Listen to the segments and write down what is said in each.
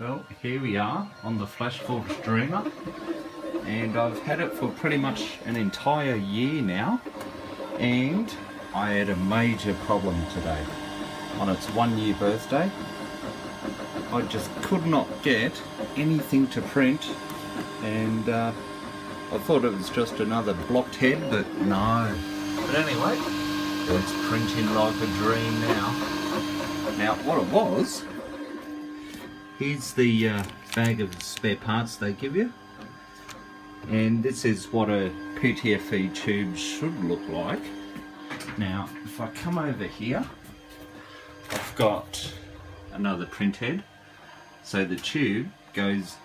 Well, here we are on the Flashforge Dreamer, and I've had it for pretty much an entire year now, and I had a major problem today. On its one year birthday, I just could not get anything to print, and uh, I thought it was just another blocked head, but no. But anyway, it's printing like a dream now. Now, what it was, here's the uh, bag of spare parts they give you. And this is what a PTFE tube should look like. Now, if I come over here, I've got another print head. So the tube goes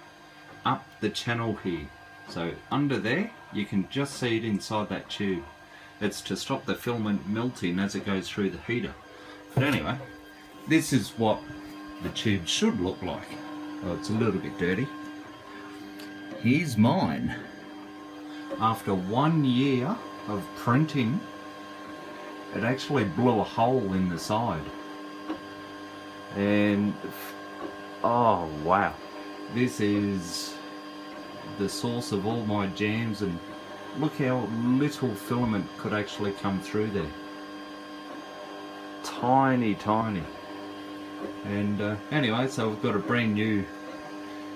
up the channel here. So under there, you can just see it inside that tube. It's to stop the filament melting as it goes through the heater. But anyway, this is what the tube should look like. Oh, it's a little bit dirty. Here's mine. After one year of printing, it actually blew a hole in the side. And, oh wow, this is the source of all my jams and look how little filament could actually come through there. Tiny, tiny. And uh, anyway, so we've got a brand new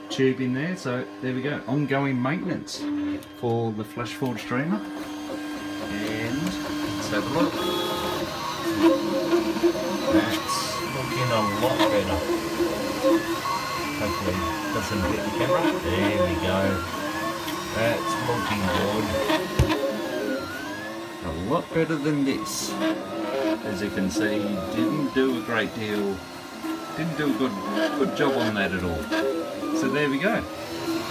tube in there. So there we go. Ongoing maintenance for the Flashforge Dreamer. And let's have a look. That's looking a lot better. Hopefully doesn't hit the camera. There we go. That's looking good. A lot better than this. As you can see, didn't do a great deal didn't do a good good job on that at all. So there we go.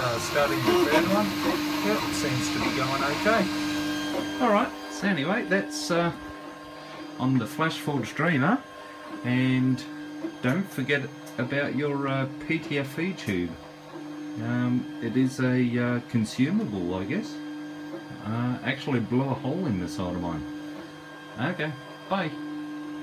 Uh, starting the third one. Yep, seems to be going okay. Alright, so anyway, that's uh, on the Flashforge Dreamer. And don't forget about your uh, PTFE tube. Um, it is a uh, consumable, I guess. Uh, actually blew a hole in the side of mine. Okay, bye.